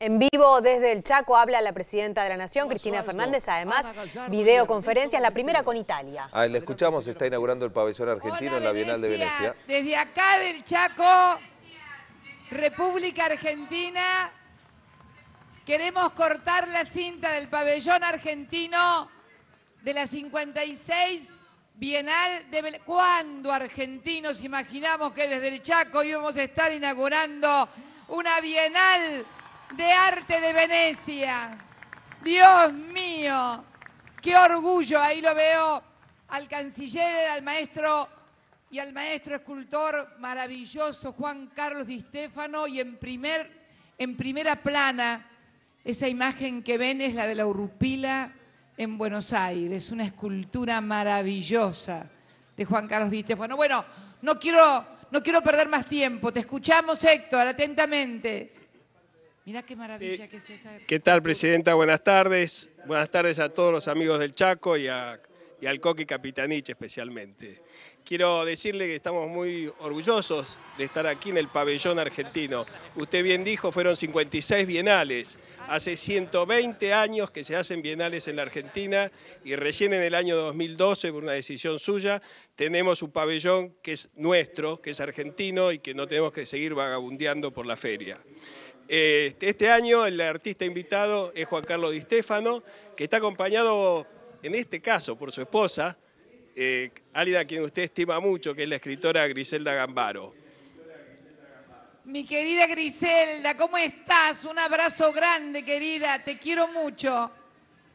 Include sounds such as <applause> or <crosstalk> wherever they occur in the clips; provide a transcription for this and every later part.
En vivo desde el Chaco habla la presidenta de la Nación, Cristina Fernández, además videoconferencias, la primera con Italia. Ah, le escuchamos, está inaugurando el pabellón argentino en la Bienal de Venecia. Desde acá del Chaco, República Argentina, queremos cortar la cinta del pabellón argentino de la 56 Bienal de Venecia. ¿Cuándo argentinos imaginamos que desde el Chaco íbamos a estar inaugurando una Bienal de Arte de Venecia. Dios mío, qué orgullo. Ahí lo veo al canciller, al maestro y al maestro escultor maravilloso Juan Carlos Di Stefano y en, primer, en primera plana esa imagen que ven es la de la Urupila en Buenos Aires, una escultura maravillosa de Juan Carlos Di Stefano. Bueno, no quiero, no quiero perder más tiempo, te escuchamos Héctor, atentamente. Mira qué maravilla que es esa. ¿Qué tal, Presidenta? Buenas tardes. Buenas tardes a todos los amigos del Chaco y, al Coqui Capitanich especialmente. Quiero decirle que estamos muy orgullosos de estar aquí en el pabellón argentino. Usted bien dijo, fueron 56 bienales. Hace 120 años que se hacen bienales en la Argentina y recién en el año 2012, por una decisión suya, tenemos un pabellón que es nuestro, que es argentino y que no tenemos que seguir vagabundeando por la feria. Este, este año el artista invitado es Juan Carlos Di Stefano, que está acompañado, en este caso, por su esposa, eh, alguien a quien usted estima mucho, que es la escritora Griselda Gambaro. Mi querida Griselda, ¿cómo estás? Un abrazo grande, querida, te quiero mucho.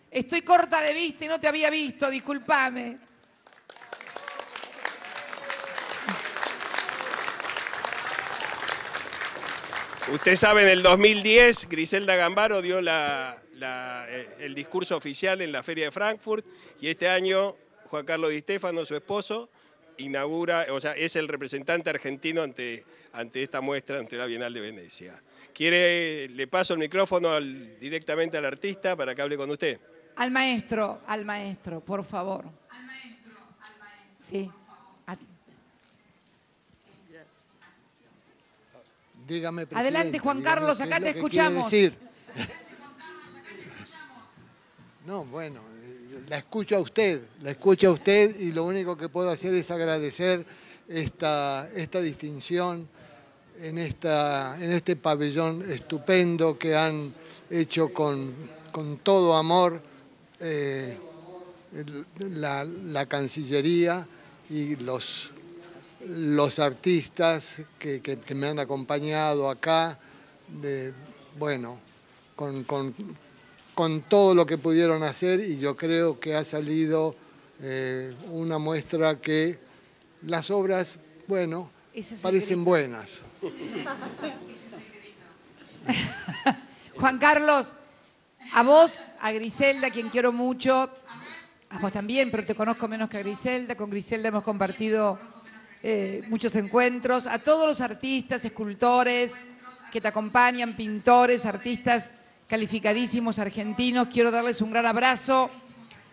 Estoy corta de vista y no te había visto, discúlpame. Usted sabe, en el 2010 Griselda Gambaro dio eh, el discurso oficial en la Feria de Frankfurt y este año Juan Carlos Di Stefano, su esposo, inaugura, o sea, es el representante argentino ante, ante esta muestra, ante la Bienal de Venecia. ¿Quiere, le paso el micrófono directamente al artista para que hable con usted? Al maestro, al maestro, por favor. Al maestro, al maestro. Sí. Dígame, Adelante, Juan Carlos, acá te escuchamos. <laughs> No, bueno, la escucho a usted, la escucho a usted y lo único que puedo hacer es agradecer esta, esta distinción en, esta, en este pabellón estupendo que han hecho con, todo amor eh, la, la Cancillería y los los artistas que, me han acompañado acá, de, bueno, con, todo lo que pudieron hacer y yo creo que ha salido eh, una muestra que las obras, bueno, parecen buenas. <laughs> Juan Carlos, a vos, a Griselda, quien quiero mucho, a vos también, pero te conozco menos que a Griselda, con Griselda hemos compartido eh, muchos encuentros, a todos los artistas, escultores que te acompañan, pintores, artistas calificadísimos argentinos, quiero darles un gran abrazo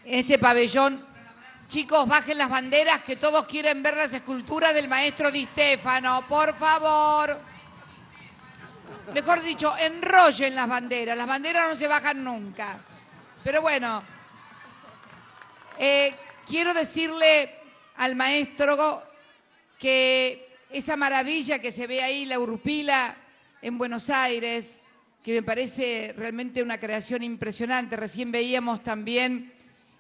en este pabellón. Chicos, bajen las banderas que todos quieren ver las esculturas del maestro Di Stefano, por favor. Mejor dicho, enrollen las banderas, las banderas no se bajan nunca. Pero bueno, eh, quiero decirle al maestro que esa maravilla que se ve ahí, la Urupila en Buenos Aires, que me parece realmente una creación impresionante. Recién veíamos también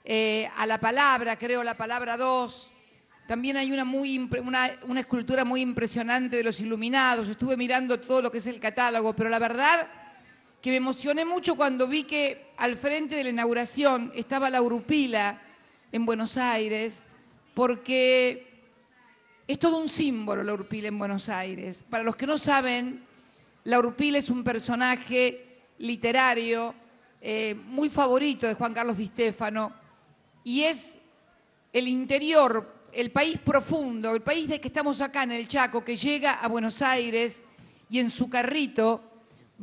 eh, a la palabra, creo la palabra 2. También hay una, muy, una, una escultura muy impresionante de los iluminados. Estuve mirando todo lo que es el catálogo, pero la verdad que me emocioné mucho cuando vi que al frente de la inauguración estaba la Urupila en Buenos Aires, porque es todo un símbolo la Urpila en Buenos Aires. Para los que no saben, la Urpila es un personaje literario eh, muy favorito de Juan Carlos Di Stefano y es el interior, el país profundo, el país de que estamos acá en el Chaco, que llega a Buenos Aires y en su carrito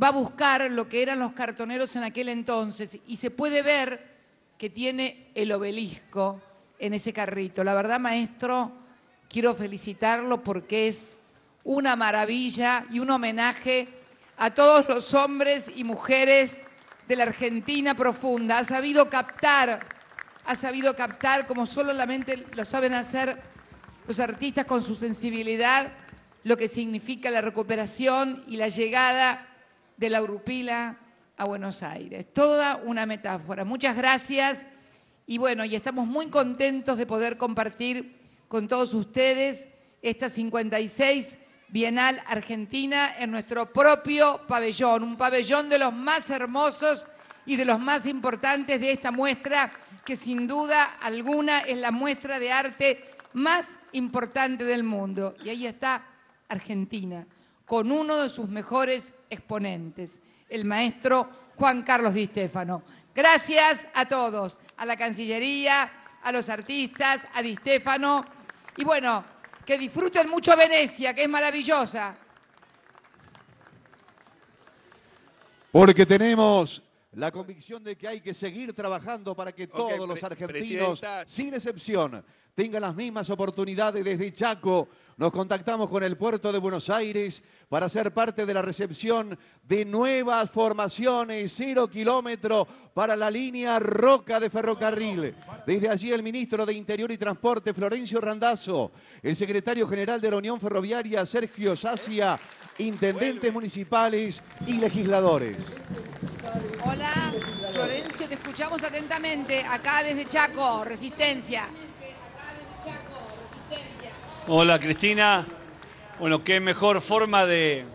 va a buscar lo que eran los cartoneros en aquel entonces y se puede ver que tiene el obelisco en ese carrito. La verdad, maestro, quiero felicitarlo porque es una maravilla y un homenaje a todos los hombres y mujeres de la Argentina profunda. Ha sabido captar, ha sabido captar como solamente lo saben hacer los artistas con su sensibilidad, lo que significa la recuperación y la llegada de la Urupila a Buenos Aires. Toda una metáfora. Muchas gracias y bueno, y estamos muy contentos de poder compartir con todos ustedes esta 56 Bienal Argentina en nuestro propio pabellón, un pabellón de los más hermosos y de los más importantes de esta muestra, que sin duda alguna es la muestra de arte más importante del mundo. Y ahí está Argentina, con uno de sus mejores exponentes, el maestro Juan Carlos Di Stefano. Gracias a todos, a la Cancillería, a los artistas, a Di Stefano. Y bueno, que disfruten mucho Venecia, que es maravillosa. Porque tenemos la convicción de que hay que seguir trabajando para que todos los argentinos, sin excepción, tengan las mismas oportunidades desde Chaco. Nos contactamos con el puerto de Buenos Aires para ser parte de la recepción de nuevas formaciones, cero kilómetro para la línea Roca de ferrocarril. Desde allí el ministro de Interior y Transporte, Florencio Randazzo, el secretario general de la Unión Ferroviaria, Sergio Sacia, intendentes municipales y legisladores. Hola, Florencio, te escuchamos atentamente acá desde Chaco, Resistencia. Hola Cristina. Bueno, qué mejor forma de,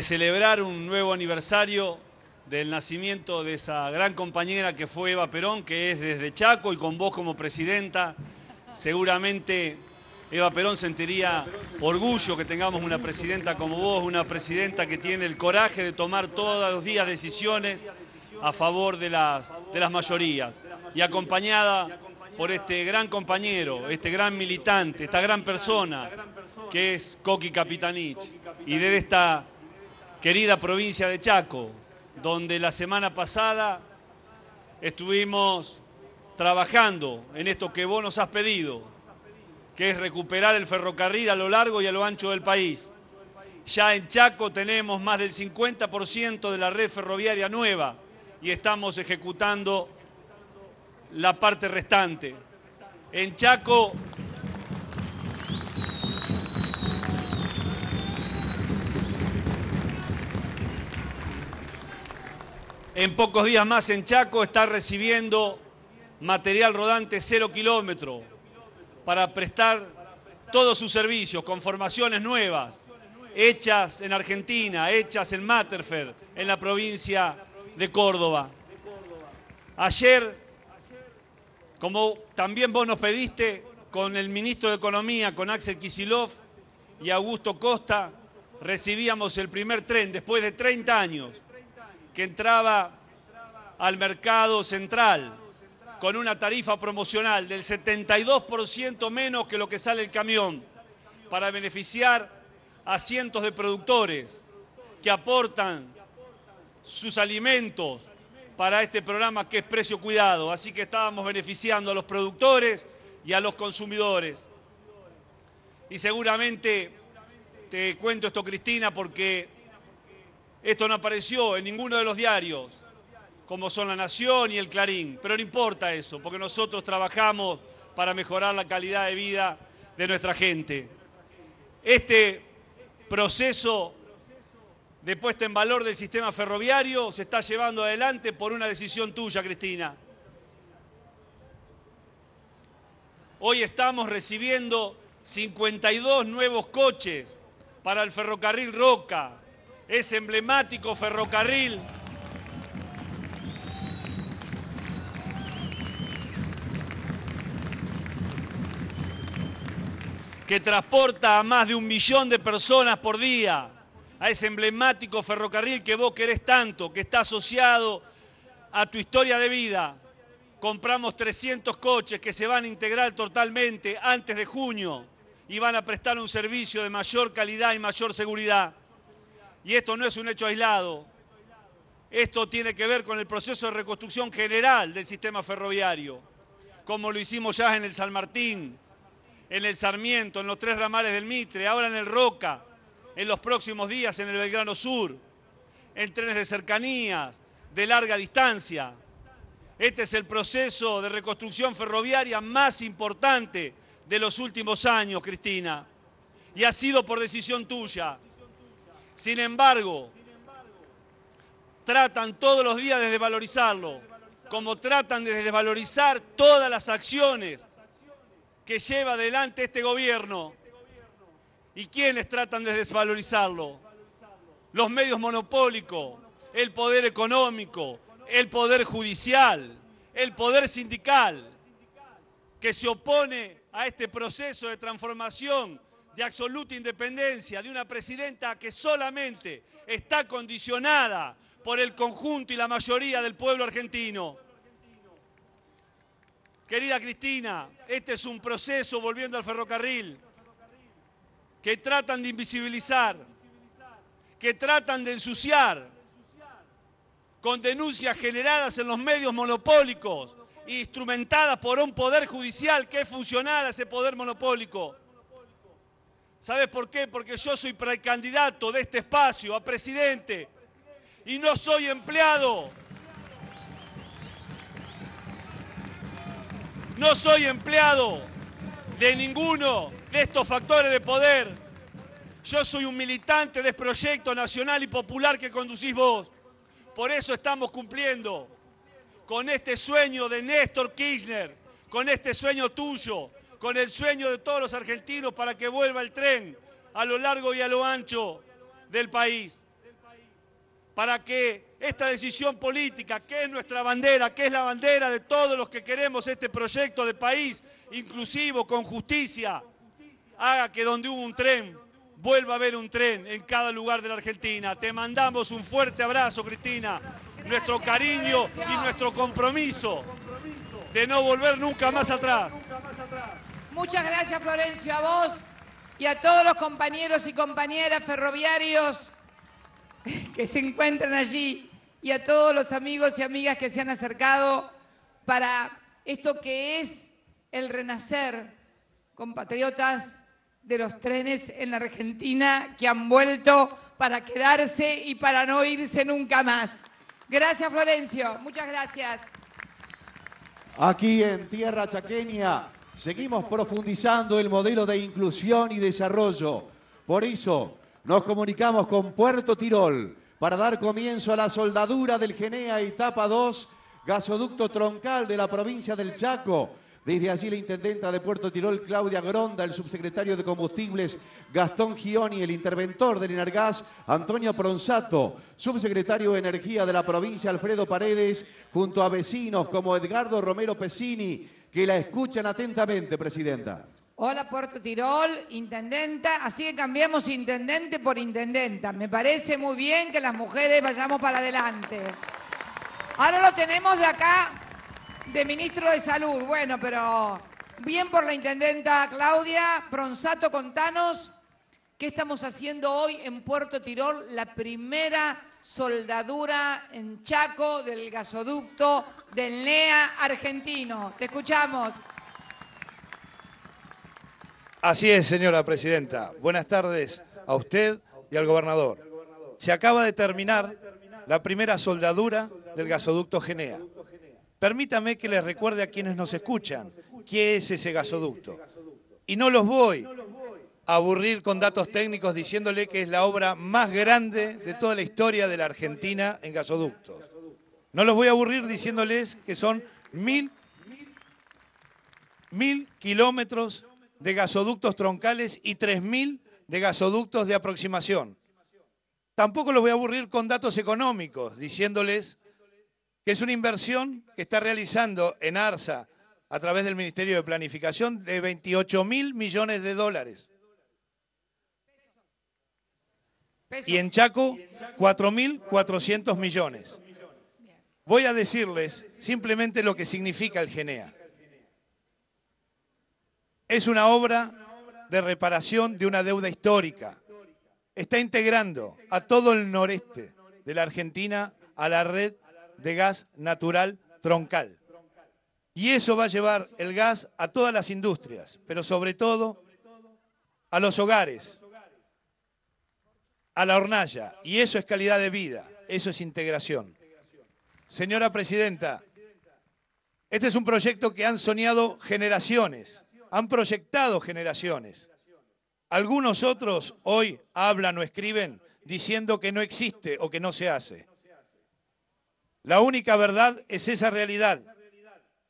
celebrar un nuevo aniversario del nacimiento de esa gran compañera que fue Eva Perón, que es desde Chaco y con vos como presidenta. Seguramente Eva Perón sentiría orgullo que tengamos una presidenta como vos, una presidenta que tiene el coraje de tomar todos los días decisiones a favor de las, mayorías y acompañada por este gran compañero, este gran militante, esta gran persona que es Coqui Capitanich y de esta querida provincia de Chaco, donde la semana pasada estuvimos trabajando en esto que vos nos has pedido, que es recuperar el ferrocarril a lo largo y a lo ancho del país. Ya en Chaco tenemos más del 50% de la red ferroviaria nueva y estamos ejecutando la parte restante. En Chaco En pocos días más en Chaco está recibiendo material rodante cero kilómetro para prestar todos sus servicios con formaciones nuevas, hechas en Argentina, hechas en Matterfer, en la provincia de Córdoba. Ayer como también vos nos pediste con el ministro de Economía, con Axel Kisilov y Augusto Costa, recibíamos el primer tren después de 30 años que entraba al mercado central con una tarifa promocional del 72% menos que lo que sale el camión para beneficiar a cientos de productores que aportan sus alimentos, para este programa que es Precio Cuidado. Así que estábamos beneficiando a los productores y a los consumidores. Y seguramente te cuento esto, Cristina, porque esto no apareció en ninguno de los diarios, como son La Nación y El Clarín. Pero no importa eso, porque nosotros trabajamos para mejorar la calidad de vida de nuestra gente. Este proceso de puesta en valor del sistema ferroviario se está llevando adelante por una decisión tuya, Cristina. Hoy estamos recibiendo 52 nuevos coches para el ferrocarril Roca, ese emblemático ferrocarril. Que transporta a más de un millón de personas por día a ese emblemático ferrocarril que vos querés tanto, que está asociado a tu historia de vida. Compramos 300 coches que se van a integrar totalmente antes de junio y van a prestar un servicio de mayor calidad y mayor seguridad. Y esto no es un hecho aislado. Esto tiene que ver con el proceso de reconstrucción general del sistema ferroviario, como lo hicimos ya en el San Martín, en el Sarmiento, en los tres ramales del Mitre, ahora en el Roca, en los próximos días en el Belgrano Sur. en trenes de cercanías, de larga distancia. Este es el proceso de reconstrucción ferroviaria más importante de los últimos años, Cristina, y ha sido por decisión tuya. Sin embargo, tratan todos los días de desvalorizarlo, como tratan de desvalorizar todas las acciones que lleva adelante este gobierno. ¿Y quiénes tratan de desvalorizarlo? Los medios monopólicos, el poder económico, el poder judicial, el poder sindical, que se opone a este proceso de transformación de absoluta independencia de una presidenta que solamente está condicionada por el conjunto y la mayoría del pueblo argentino. Querida Cristina, este es un proceso, volviendo al ferrocarril, que tratan de invisibilizar, que tratan de ensuciar, con denuncias generadas en los medios monopólicos, instrumentadas por un poder judicial que es funcional a ese poder monopólico. ¿Sabes por qué? Porque yo soy precandidato de este espacio a presidente y no soy empleado. No soy empleado de ninguno estos factores de poder. Yo soy un militante de proyecto nacional y popular que conducís vos. Por eso estamos cumpliendo con este sueño de Néstor Kirchner, con este sueño tuyo, con el sueño de todos los argentinos para que vuelva el tren a lo largo y a lo ancho del país. Para que esta decisión política, que es nuestra bandera, que es la bandera de todos los que queremos este proyecto de país inclusivo, con justicia, haga que donde hubo un tren, vuelva a haber un tren en cada lugar de la Argentina. Te mandamos un fuerte abrazo, Cristina, nuestro cariño y nuestro compromiso de no volver nunca más atrás. Muchas gracias, Florencio, a vos y a todos los compañeros y compañeras ferroviarios que se encuentran allí y a todos los amigos y amigas que se han acercado para esto que es el renacer, compatriotas de los trenes en la Argentina que han vuelto para quedarse y para no irse nunca más. Gracias, Florencio. Muchas gracias. Aquí en Tierra Chaqueña seguimos profundizando el modelo de inclusión y desarrollo. Por eso nos comunicamos con Puerto Tirol para dar comienzo a la soldadura del Genea etapa 2, gasoducto troncal de la provincia del Chaco. Desde allí la intendenta de Puerto Tirol, Claudia Gronda, el subsecretario de Combustibles, Gastón Gioni, el interventor del Energas, Antonio Pronsato, subsecretario de Energía de la provincia, Alfredo Paredes, junto a vecinos como Edgardo Romero Pesini, que la escuchan atentamente, Presidenta. Hola Puerto Tirol, intendenta. Así que cambiamos intendente por intendenta. Me parece muy bien que las mujeres vayamos para adelante. Ahora lo tenemos de acá de ministro de Salud. Bueno, pero bien por la intendenta Claudia. Pronsato, contanos qué estamos haciendo hoy en Puerto Tirol, la primera soldadura en Chaco del gasoducto del NEA argentino. Te escuchamos. Así es, señora presidenta. Buenas tardes a usted y al gobernador. Se acaba de terminar la primera soldadura del gasoducto Genea. Permítame que les recuerde a quienes nos escuchan qué es ese gasoducto. Y no los voy a aburrir con datos técnicos diciéndole que es la obra más grande de toda la historia de la Argentina en gasoductos. No los voy a aburrir diciéndoles que son mil, mil kilómetros de gasoductos troncales y 3.000 de gasoductos de aproximación. Tampoco los voy a aburrir con datos económicos, diciéndoles que es una inversión que está realizando en ARSA a través del Ministerio de Planificación de 28 mil millones de dólares. Y en Chaco, 4.400 millones. Voy a decirles simplemente lo que significa el GENEA. Es una obra de reparación de una deuda histórica. Está integrando a todo el noreste de la Argentina a la red de gas natural troncal. Y eso va a llevar el gas a todas las industrias, pero sobre todo a los hogares, a la hornalla. Y eso es calidad de vida. eso es integración. Señora Presidenta, este es un proyecto que han soñado generaciones, han proyectado generaciones. Algunos otros hoy hablan o escriben diciendo que no existe o que no se hace. La única verdad es esa realidad.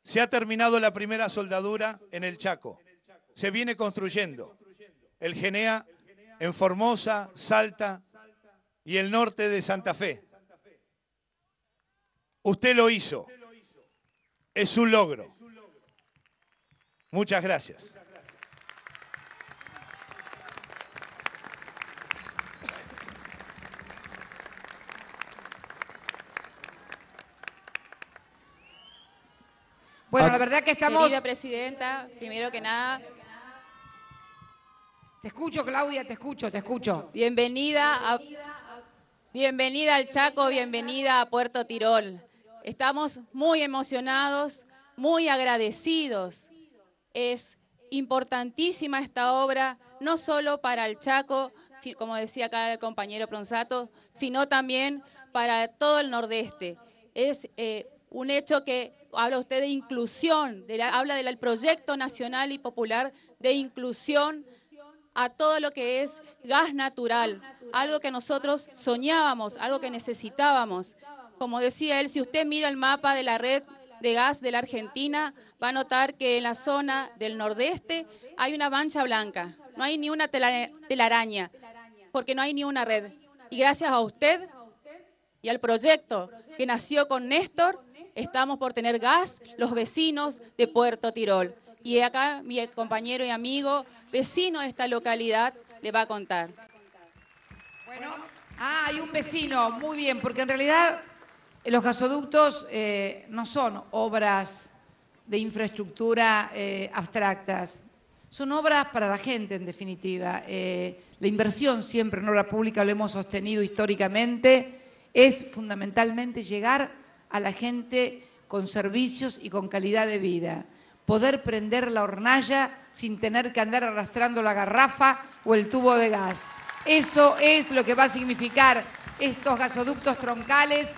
Se ha terminado la primera soldadura en el Chaco. Se viene construyendo. El Genea en Formosa, Salta y el norte de Santa Fe. Usted lo hizo. Es un logro. Muchas gracias. Bueno, la verdad que estamos... Querida Presidenta, primero que nada... Te escucho, Claudia, te escucho, te escucho. Bienvenida, a, bienvenida al Chaco, bienvenida a Puerto Tirol. Estamos muy emocionados, muy agradecidos. Es importantísima esta obra, no solo para el Chaco, como decía acá el compañero Pronsato, sino también para todo el nordeste. Es eh, un hecho que habla usted de inclusión, habla del proyecto nacional y popular de inclusión a todo lo que es gas natural, algo que nosotros soñábamos, algo que necesitábamos. Como decía él, si usted mira el mapa de la red de gas de la Argentina, va a notar que en la zona del nordeste hay una mancha blanca, no hay ni una telaraña, porque no hay ni una red. Y gracias a usted y al proyecto que nació con Néstor, estamos por tener gas los vecinos de Puerto Tirol. Y acá mi compañero y amigo, vecino de esta localidad, le va a contar. Bueno, ah, hay un vecino, muy bien, porque en realidad eh, los gasoductos eh, no son obras de infraestructura eh, abstractas, son obras para la gente en definitiva. la inversión siempre en obra pública, lo hemos sostenido históricamente, es fundamentalmente llegar a la gente con servicios y con calidad de vida. Poder prender la hornalla sin tener que andar arrastrando la garrafa o el tubo de gas. Eso es lo que va a significar estos gasoductos troncales,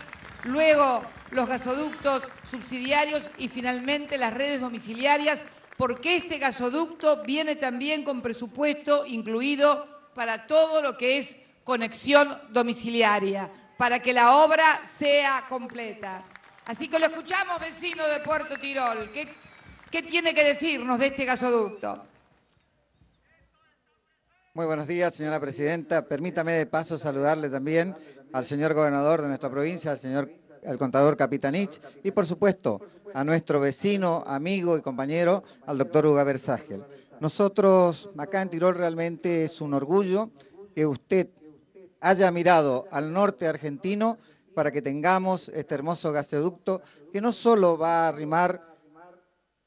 luego los gasoductos subsidiarios y finalmente las redes domiciliarias, porque este gasoducto viene también con presupuesto incluido para todo lo que es conexión domiciliaria para que la obra sea completa. Así que lo escuchamos, vecino de Puerto Tirol. ¿Qué, tiene que decirnos de este gasoducto? Muy buenos días, señora presidenta. Permítame de paso saludarle también al señor gobernador de nuestra provincia, al señor el contador Capitanich, y por supuesto a nuestro vecino, amigo y compañero, al doctor Hugo Verságel. Nosotros, acá en Tirol, realmente es un orgullo que usted haya mirado al norte argentino para que tengamos este hermoso gasoducto que no solo va a arrimar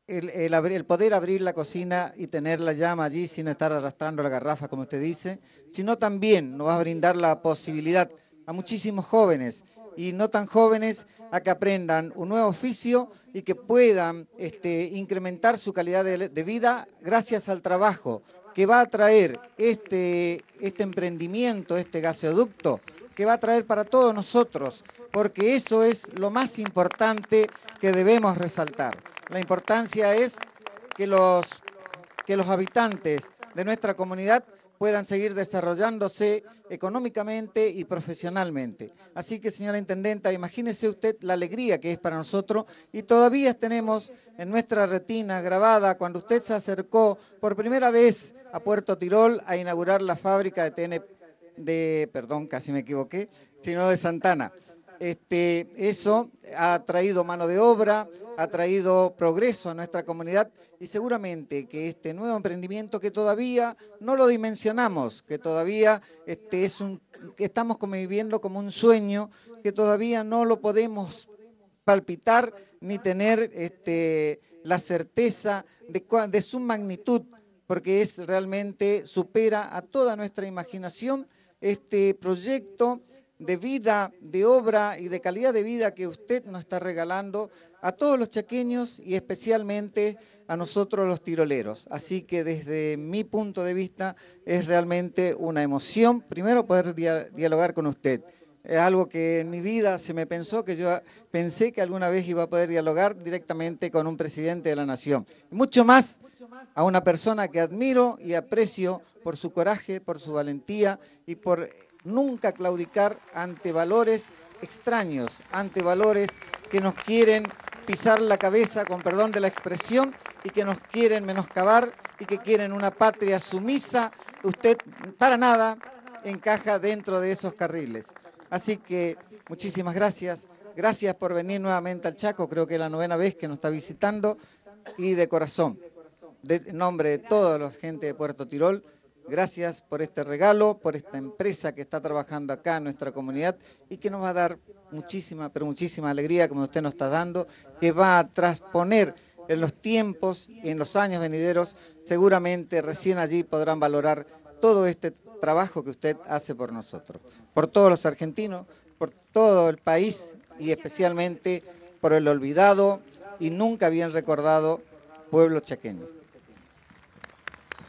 el, el, poder abrir la cocina y tener la llama allí sin estar arrastrando la garrafa, como usted dice, sino también nos va a brindar la posibilidad a muchísimos jóvenes y no tan jóvenes a que aprendan un nuevo oficio y que puedan este, incrementar su calidad de vida gracias al trabajo, que va a traer este, este emprendimiento, este gasoducto, que va a traer para todos nosotros, porque eso es lo más importante que debemos resaltar. La importancia es que los, que los habitantes de nuestra comunidad puedan seguir desarrollándose económicamente y profesionalmente. Así que, señora Intendenta, imagínese usted la alegría que es para nosotros y todavía tenemos en nuestra retina grabada cuando usted se acercó por primera vez a Puerto Tirol a inaugurar la fábrica de TN, de, perdón, casi me equivoqué, sino de Santana. Este, eso ha traído mano de obra, ha traído progreso a nuestra comunidad y seguramente que este nuevo emprendimiento que todavía no lo dimensionamos, que todavía este, es un, estamos conviviendo como un sueño, que todavía no lo podemos palpitar ni tener este, la certeza de, de su magnitud, porque es realmente, supera a toda nuestra imaginación este proyecto de vida, de obra y de calidad de vida que usted nos está regalando a todos los chaqueños y especialmente a nosotros los tiroleros. Así que desde mi punto de vista es realmente una emoción, primero poder dialogar con usted Es algo que en mi vida se me pensó, que yo pensé que alguna vez iba a poder dialogar directamente con un presidente de la nación. Mucho más a una persona que admiro y aprecio por su coraje, por su valentía y por nunca claudicar ante valores extraños, ante valores que nos quieren pisar la cabeza, con perdón de la expresión, y que nos quieren menoscabar y que quieren una patria sumisa. Usted para nada encaja dentro de esos carriles. Así que muchísimas gracias. Gracias por venir nuevamente al Chaco, creo que es la novena vez que nos está visitando y de corazón, en nombre de toda la gente de Puerto Tirol, gracias por este regalo, por esta empresa que está trabajando acá en nuestra comunidad y que nos va a dar muchísima, pero muchísima alegría, como usted nos está dando, que va a transponer en los tiempos y en los años venideros, seguramente recién allí podrán valorar todo este trabajo que usted hace por nosotros, por todos los argentinos, por todo el país y especialmente por el olvidado y nunca bien recordado pueblo chaqueño.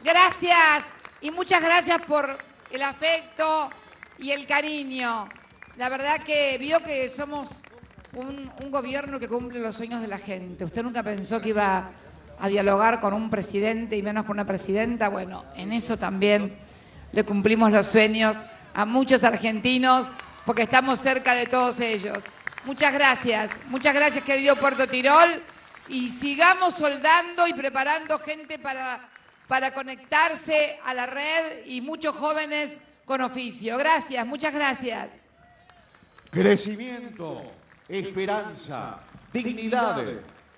Gracias y muchas gracias por el afecto y el cariño. La verdad que vio que somos un, gobierno que cumple los sueños de la gente. Usted nunca pensó que iba a dialogar con un presidente y menos con una presidenta. Bueno, en eso también le cumplimos los sueños a muchos argentinos porque estamos cerca de todos ellos. Muchas gracias, muchas gracias querido Puerto Tirol y sigamos soldando y preparando gente para, para conectarse a la red y muchos jóvenes con oficio. Gracias, muchas gracias. Crecimiento, esperanza, dignidad,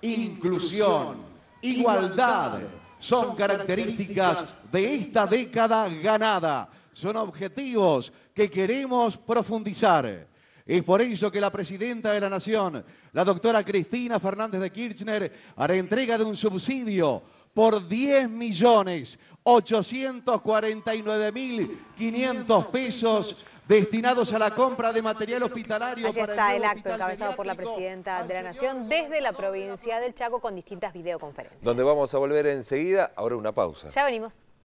inclusión, igualdad son características de esta década ganada. Son objetivos que queremos profundizar. Es por eso que la presidenta de la Nación, la doctora Cristina Fernández de Kirchner, hará entrega de un subsidio por 10 millones 849 mil 500 pesos destinados a la compra de material hospitalario. Allí está el, acto encabezado por la Presidenta de la Nación desde la provincia del Chaco con distintas videoconferencias. Donde vamos a volver enseguida, ahora una pausa. Ya venimos.